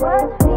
what?